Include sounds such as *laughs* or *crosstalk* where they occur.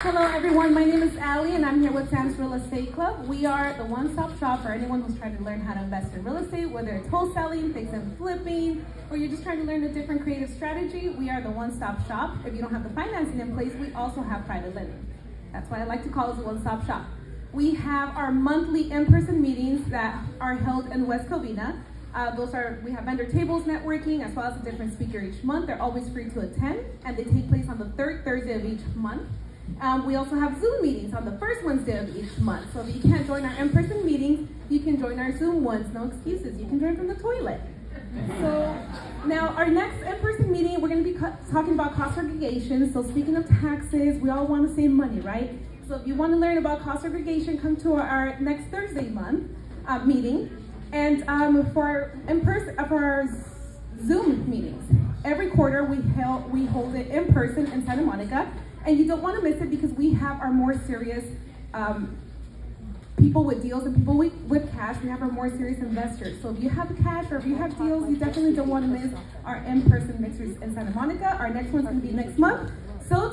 Hello everyone, my name is Allie and I'm here with Sam's Real Estate Club. We are the one-stop shop for anyone who's trying to learn how to invest in real estate, whether it's wholesaling, fix and flipping, or you're just trying to learn a different creative strategy, we are the one-stop shop. If you don't have the financing in place, we also have private lending. That's why I like to call us a one-stop shop. We have our monthly in-person meetings that are held in West Covina. Uh, those are, we have vendor tables networking as well as a different speaker each month. They're always free to attend and they take place on the third Thursday of each month. Um, we also have Zoom meetings on the first Wednesday of each month. So if you can't join our in-person meetings, you can join our Zoom ones. No excuses. You can join from the toilet. *laughs* So now our next in-person meeting, we're going to be talking about cost segregation. So speaking of taxes, we all want to save money, right? So if you want to learn about cost segregation, come to our next Thursday month uh, meeting. And um, for in-person, uh, for our Zoom meetings, every quarter we, held, we hold it in person in Santa Monica. And you don't want to miss it because we have our more serious um, people with deals and people with, with cash. We have our more serious investors. So if you have cash or if you have deals, you definitely don't want to miss our in-person mixers in Santa Monica. Our next one's going to be next month. So